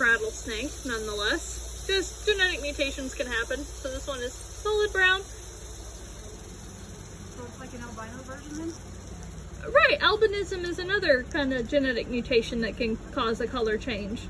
rattlesnake nonetheless. Just genetic mutations can happen. So this one is solid brown. So it's like an albino version then? Right, albinism is another kind of genetic mutation that can cause a color change.